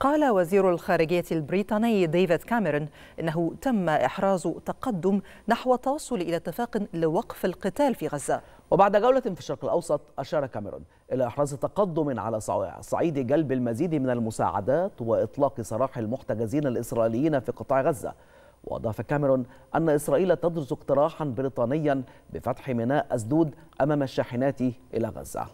قال وزير الخارجية البريطاني ديفيد كاميرون إنه تم إحراز تقدم نحو التوصل إلى اتفاق لوقف القتال في غزة. وبعد جولة في الشرق الأوسط أشار كاميرون إلى إحراز تقدم على صعيد جلب المزيد من المساعدات وإطلاق سراح المحتجزين الإسرائيليين في قطاع غزة. وأضاف كاميرون أن إسرائيل تدرس اقتراحا بريطانيا بفتح ميناء أسدود أمام الشاحنات إلى غزة.